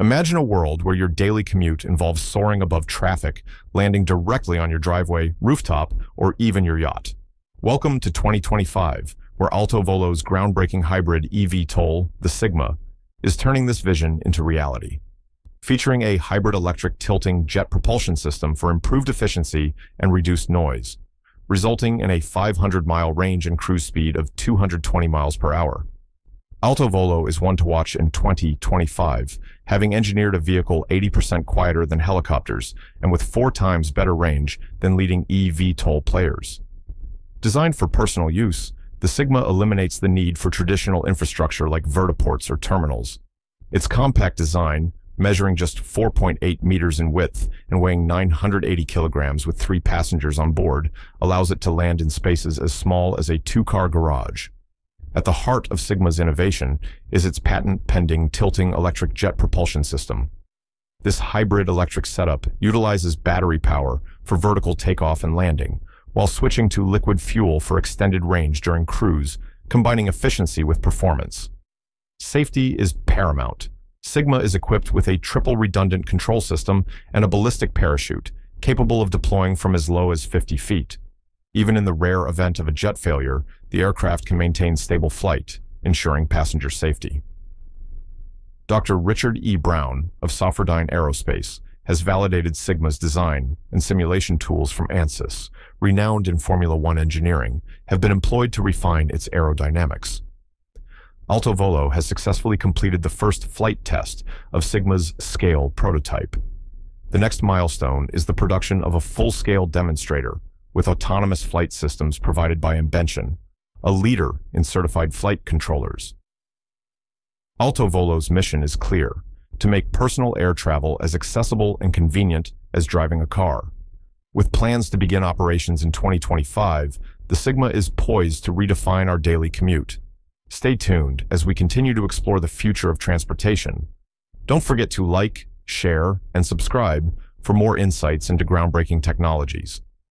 Imagine a world where your daily commute involves soaring above traffic, landing directly on your driveway, rooftop, or even your yacht. Welcome to 2025, where Alto Volo's groundbreaking hybrid eVTOL, the Sigma, is turning this vision into reality. Featuring a hybrid electric tilting jet propulsion system for improved efficiency and reduced noise, resulting in a 500-mile range and cruise speed of 220 miles per hour. Alto Volo is one to watch in 2025, having engineered a vehicle 80% quieter than helicopters and with four times better range than leading eVTOL players. Designed for personal use, the Sigma eliminates the need for traditional infrastructure like vertiports or terminals. Its compact design, measuring just 4.8 meters in width and weighing 980 kilograms with three passengers on board, allows it to land in spaces as small as a two-car garage. At the heart of Sigma's innovation is its patent-pending tilting electric jet propulsion system. This hybrid electric setup utilizes battery power for vertical takeoff and landing, while switching to liquid fuel for extended range during cruise, combining efficiency with performance. Safety is paramount. Sigma is equipped with a triple redundant control system and a ballistic parachute, capable of deploying from as low as 50 feet. Even in the rare event of a jet failure, the aircraft can maintain stable flight, ensuring passenger safety. Dr. Richard E. Brown of Sophrodyne Aerospace has validated Sigma's design and simulation tools from ANSYS, renowned in Formula One engineering, have been employed to refine its aerodynamics. Alto Volo has successfully completed the first flight test of Sigma's scale prototype. The next milestone is the production of a full-scale demonstrator with autonomous flight systems provided by Embention, a leader in certified flight controllers. Alto Volo's mission is clear, to make personal air travel as accessible and convenient as driving a car. With plans to begin operations in 2025, the Sigma is poised to redefine our daily commute. Stay tuned as we continue to explore the future of transportation. Don't forget to like, share, and subscribe for more insights into groundbreaking technologies.